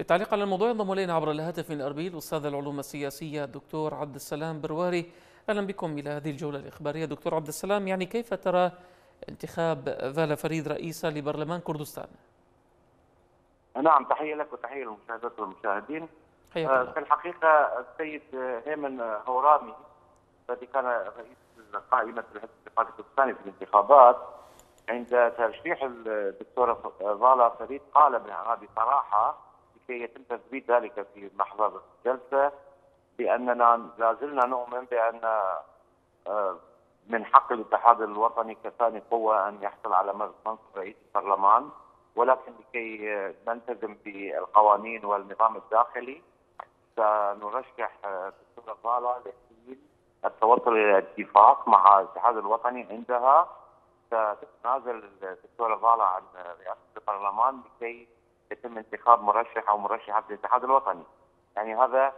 للتعليق على الموضوع ينضم إلينا عبر الهاتف من اربيل أستاذ العلوم السياسية الدكتور عبد السلام برواري. أهلا بكم إلى هذه الجولة الإخبارية. دكتور عبد السلام يعني كيف ترى انتخاب فالا فريد رئيسا لبرلمان كردستان؟ نعم تحية لك وتحية للمشاهدات والمشاهدين. حياك في الحقيقة السيد هيمن هورامي الذي كان رئيس قائمة الحزب الاتحاد الكردستاني في الانتخابات عند ترشيح الدكتورة فالا فريد قال بصراحه لكي يتم تثبيت ذلك في محضر الجلسة؟ بأننا لا زلنا نؤمن بأن من حق الاتحاد الوطني كثاني قوة أن يحصل على منصب رئيس البرلمان ولكن لكي نلتزم بالقوانين والنظام الداخلي سنرشح الدكتوره فالا لحين التوصل إلى اتفاق مع الاتحاد الوطني عندها. ستتنازل الدكتوره فالا عن رئاسة البرلمان لكي يتم انتخاب مرشح أو مرشحه في الاتحاد الوطني. يعني هذا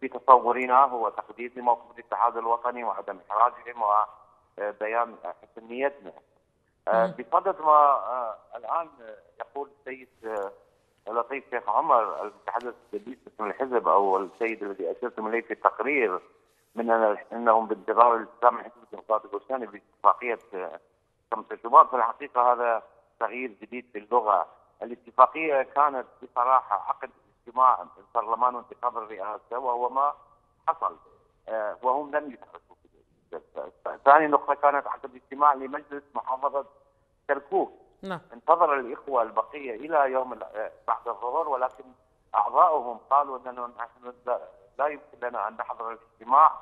في تصورنا هو تحديد لموقف الاتحاد الوطني وعدم إحراجهم وبيان حسن نيتنا. بصدد ما الآن يقول السيد لطيف شيخ عمر المتحدث الجديد باسم الحزب أو السيد الذي أشرتم إليه في التقرير من إنهم بانتظار الالتزام الحزب الديمقراطي البريطاني باتفاقية خمس شباط في الحقيقة هذا تغيير جديد في اللغة الاتفاقية كانت بصراحة عقد اجتماع البرلمان وانتخاب الرئاسة وهو ما حصل. وهم لم يتحركوا ثاني نقطة كانت عقد اجتماع لمجلس محافظة كركوك. نعم. انتظر الإخوة البقية إلى يوم بعد الظهر ولكن اعضائهم قالوا إننا نحن لا يمكن لنا أن نحضر الاجتماع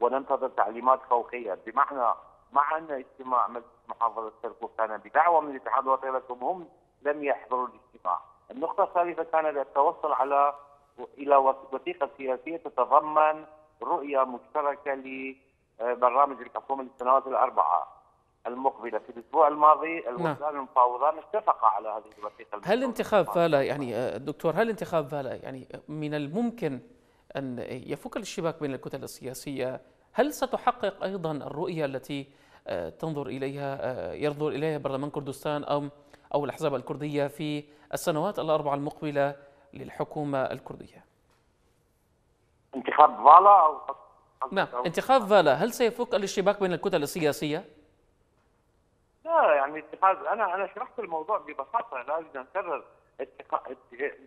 وننتظر تعليمات فوقية. بمعنى مع أن اجتماع مجلس محافظة كركوك كان بدعوة من الاتحاد الوطني لكن هم لم يحضروا الاجتماع. النقطة الثالثة كانت التوصل على إلى وثيقة سياسية تتضمن رؤية مشتركة لبرنامج الحكومة للسنوات الأربعة المقبلة. في الأسبوع الماضي الوزارة المفاوضان اتفق على هذه الوثيقة. هل انتخاب فالا يعني دكتور هل انتخاب فالا يعني من الممكن أن يفك الاشتباك بين الكتل السياسية؟ هل ستحقق أيضا الرؤية التي تنظر إليها ينظر إليها برلمان كردستان أو أو الأحزاب الكردية في السنوات الأربعة المقبلة للحكومة الكردية؟ انتخاب فالا أو نعم انتخاب فالا. هل سيفك الاشتباك بين الكتل السياسية؟ لا يعني اتخاذ أنا أنا شرحت الموضوع ببساطة. لازم نكرر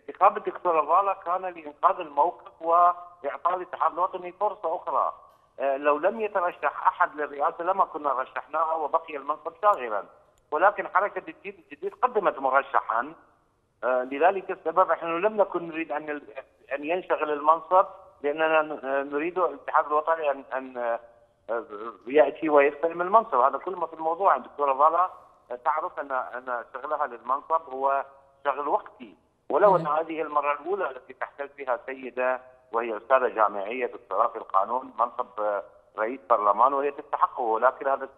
انتخاب الدكتورة فالا كان لإنقاذ الموقف وإعطاء الاتحاد الوطني فرصة أخرى. لو لم يترشح أحد للرئاسة لما كنا رشحناها وبقي المنصب شاغرا ولكن حركه الجديد الجديد قدمت مرشحا لذلك السبب نحن لم نكن نريد أن أن ينشغل المنصب لأننا نريد الاتحاد الوطني أن أن يأتي ويستلم المنصب. هذا كل ما في الموضوع. الدكتوره فالا تعرف أن أن شغلها للمنصب هو شغل وقتي. ولو أن هذه المرة الأولى التي تحتل فيها سيدة وهي أستاذة جامعية دكتوراه في القانون منصب رئيس برلمان وهي تستحقه. ولكن هذا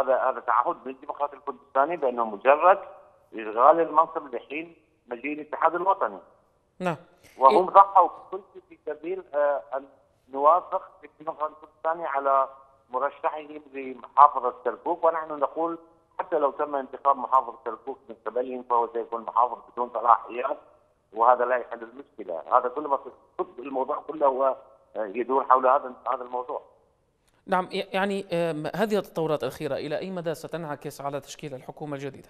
هذا هذا تعهد من الديمقراطي الكردستاني بأنه مجرد إشغال المنصب لحين مجيء الاتحاد الوطني. نعم. وهم ضحوا بكل شيء في سبيل أن نوافق الديمقراطي الكردستاني على مرشحهم لمحافظة كركوك ونحن نقول حتى لو تم انتخاب محافظ كركوك من قبلهم فهو سيكون محافظ بدون صلاحيات وهذا لا يحل المشكلة، هذا كل ما الموضوع كله هو يدور حول هذا هذا الموضوع. نعم يعني هذه التطورات الأخيرة إلى أي مدى ستنعكس على تشكيل الحكومة الجديدة؟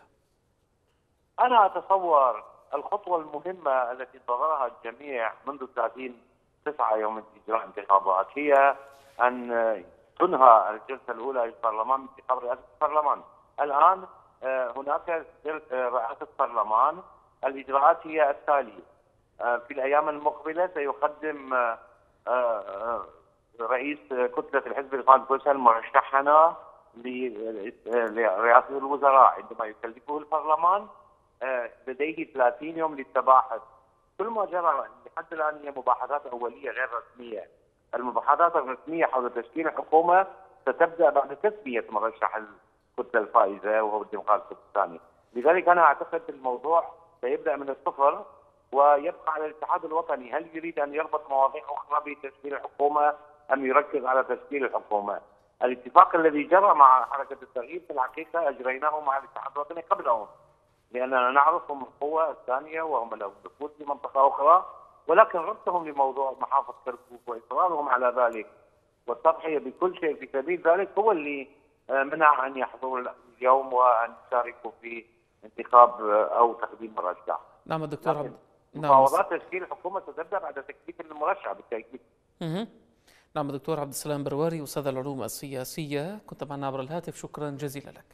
أنا أتصور الخطوة المهمة التي انتظرها الجميع منذ 30 9 يوم اجراء انتخابات هي أن تنهى الجلسة الأولى للبرلمان بانتخاب رئاسة البرلمان. الآن هناك رئاسة برلمان الإجراءات هي التالية في الأيام المقبلة سيقدم رئيس كتلة الحزب القادم مرشحنا لرئاسة الوزراء عندما يكلفه البرلمان لديه 30 يوم للتباحث. كل ما جرى لحد الآن هي مباحثات أولية غير رسمية. المباحثات الرسمية حول تشكيل الحكومة ستبدأ بعد تسمية مرشح الكتلة الفائزة وهو الديمقراطي الكردستاني، لذلك أنا أعتقد الموضوع سيبدأ من الصفر ويبقى على الاتحاد الوطني. هل يريد أن يربط مواضيع أخرى بتشكيل الحكومة ام يركز على تشكيل الحكومة؟ الاتفاق الذي جرى مع حركة التغيير في الحقيقة أجريناه مع الاتحاد الوطني قبلهم لأننا نعرفهم القوة الثانية وهم لهم نفوذ في منطقة أخرى ولكن ربطهم لموضوع محافظ كركوك وإصرارهم على ذلك والتضحية بكل شيء في سبيل ذلك هو اللي منع أن يحضروا اليوم وأن يشاركوا في انتخاب أو تقديم مرشح. نعم الدكتور عبد نعم مفاوضات تشكيل الحكومة تتبع بعد تكليف المرشح بالتأكيد. نعم الدكتور عبد السلام برواري أستاذ العلوم السياسية كنت معنا عبر الهاتف شكرا جزيلا لك.